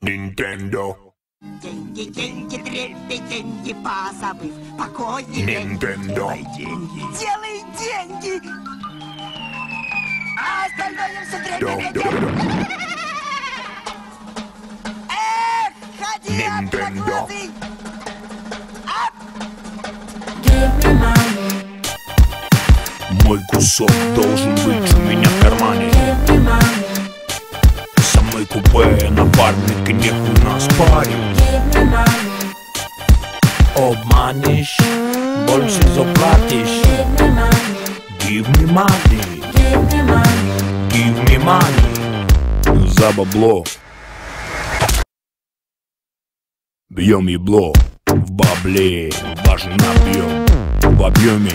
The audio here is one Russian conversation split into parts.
Nintendo. Деньги, деньги, трепи, деньги, позабыв покой и. Nintendo. Делай деньги, делай деньги. А остальное все трепи. Эх, ходи, Nintendo. Мой кусок должен быть у меня напарник, нет у нас парень. Обманешь, больше заплатишь. Give me money, give me money. За бабло. Бьем ебло в бабле. Важен объем в объеме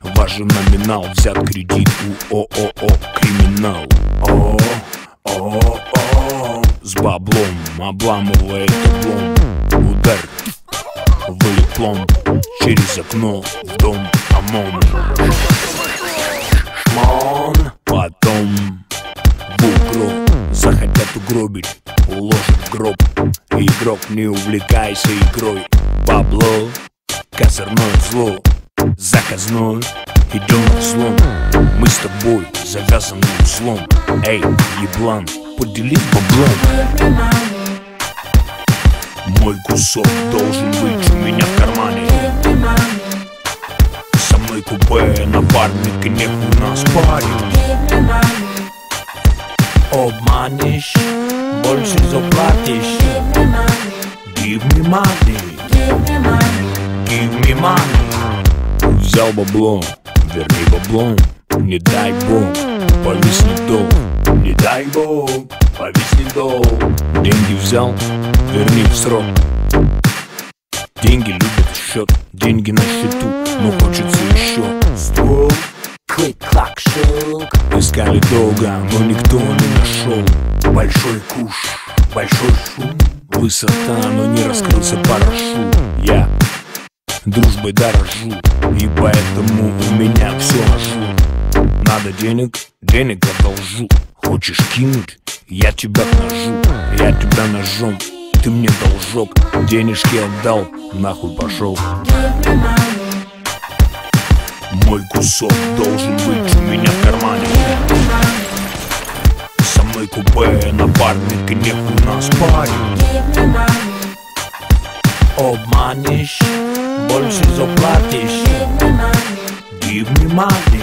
Важен номинал. Взят кредит у ООО Криминал О, о, о С баблом обламывает облом Удар Вылет пломб Через окно в дом ОМОН. Шмон Потом в Захотят угробить, уложат в гроб. Игрок, не увлекайся игрой. Бабло, козырное зло Заказной, идем на взлом Мы с тобой завязаны узлом Эй, еблан, поделись баблом Мой кусок должен быть у меня в кармане. Со мной купе, напарник, и нет у нас парень. Обманешь, больше заплатишь. Give me money, give me money. Взял бабло, верни бабло Не дай бог, повиснет долг Не дай бог, повиснет долг Деньги взял, верни в срок. Деньги любят счет, деньги на счету Но хочется еще. Ствол, клик-клак, щелк. Искали долго, но никто не нашел. Большой куш, большой шум. Высота, но не раскрылся парашют. Я дружбой дорожу И поэтому у меня все ножу Надо денег, денег одолжу Хочешь кинуть, я тебя ножу Я тебя ножом, ты мне должок Денежки отдал, нахуй пошел. Мой кусок должен быть у меня в кармане. Со мной купе, напарник, и нет у нас парень Обманешь, больше заплатишь. Give me money,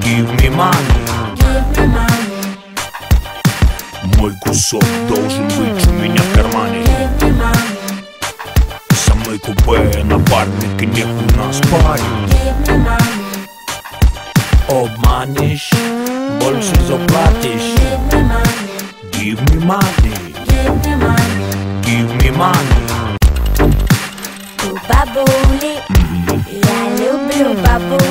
give me money Мой кусок должен быть у меня в кармане. Со мной купе, напарник, и нет у нас парень Обманешь, больше заплатишь. Give me money, give me money. У бабули. Я люблю бабули